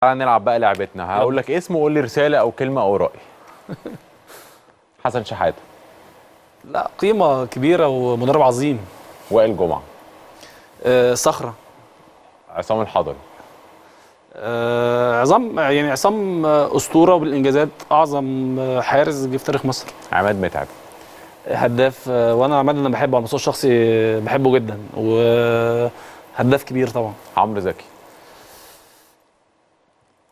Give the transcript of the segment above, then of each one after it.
تعالى نلعب بقى لعبتنا. هقول لك اسم وقول لي رسالة أو كلمة أو رأي. حسن شحاته لا قيمة كبيرة ومدرب عظيم. وائل جمعة. آه صخرة. عصام الحضري. آه عظام يعني عصام أسطورة بالإنجازات. أعظم حارس جه في تاريخ مصر. عماد متعب. هداف آه، وأنا عماد أنا بحبه على المستوى الشخصي بحبه جدا. وهداف كبير طبعا. عمرو زكي.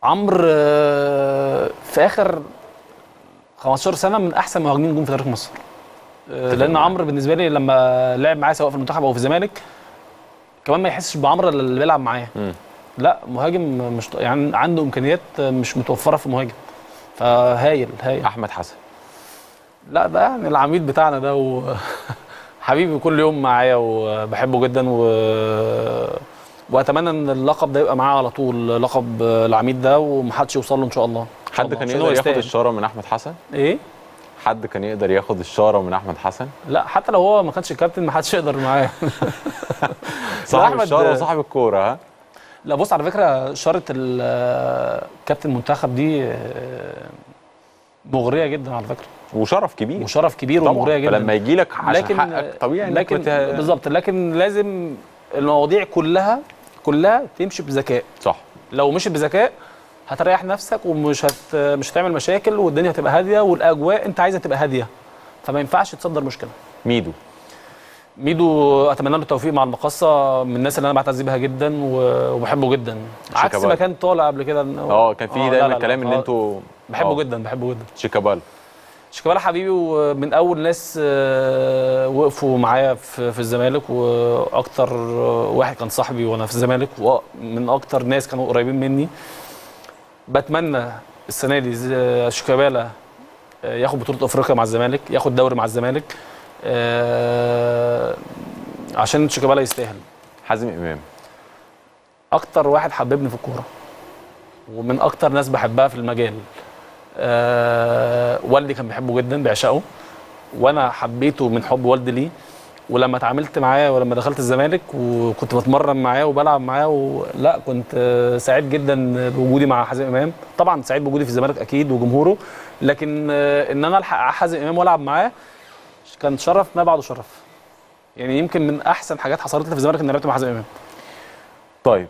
عمرو آه، في آخر 15 سنة من أحسن مهاجمين جم في تاريخ مصر. آه، لأن. عمرو بالنسبة لي لما لعب معايا سواء في المنتخب أو في الزمالك كمان ما يحسش بعمرو اللي بيلعب معاه مم. لا مهاجم مش يعني عنده إمكانيات مش متوفرة في مهاجم. فهايل هايل. أحمد حسن. لا ده يعني العميد بتاعنا ده و... حبيبي كل يوم معايا وبحبه جدا و... وأتمنى إن اللقب ده يبقى معاه على طول لقب العميد ده ومحدش يوصل له إن شاء الله. حد كان يقدر ياخد. الشاره من أحمد حسن؟ إيه؟ حد كان يقدر ياخد الشاره من أحمد حسن؟ لا حتى لو هو ما كانش كابتن ما حدش يقدر معاه. صاحب الشاره وصاحب الكورة ها؟ لا بص على فكرة شاره ال- كابتن المنتخب دي آه، مغرية جدا على فكرة. وشرف كبير. وشرف كبير طبعا. ومغرية جدا. فلما يجي لك عشان لكن حقك طبيعي لكن بت- بالظبط لكن لازم المواضيع كلها كلها تمشي بذكاء. صح. لو مشيت بذكاء هتريح نفسك ومش هت مش هتعمل مشاكل والدنيا هتبقى هادية والأجواء أنت عايزها تبقى هادية. فما ينفعش تصدر مشكلة. ميدو. ميدو أتمنى له التوفيق مع المقصه من الناس اللي أنا بعتز بيها جدا وبحبه جدا. عكس. ما كان طالع قبل كده. آه كان في لا، دايما لا، لا. كلام إن آه، أنتوا بحبه آه، جدا بحبه جدا. شيكابالا. شيكابالا حبيبي ومن أول ناس آه، وقفوا معايا في في الزمالك وأكتر واحد كان صاحبي وأنا في الزمالك ومن أكتر ناس كانوا قريبين مني. بتمنى السنة دي شيكابالا آه، ياخد بطولة أفريقيا مع الزمالك ياخد دوري مع الزمالك آه، عشان شيكابالا يستاهل. حازم إمام. أكتر واحد حببني في الكورة ومن أكتر ناس بحبها في المجال أه والدي كان بيحبه جدا بيعشقه وأنا حبيته من حب والدي ليه. ولما اتعاملت معاه ولما دخلت الزمالك وكنت بتمرن معاه وبلعب معاه ولا كنت سعيد جدا بوجودي مع حازم إمام. طبعا سعيد بوجودي في الزمالك أكيد وجمهوره. لكن إن أنا ألحق حازم إمام وألعب معاه كان شرف ما بعده شرف. يعني يمكن من أحسن حاجات حصلت لي في الزمالك ان لعبت مع حازم إمام. طيب.